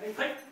はい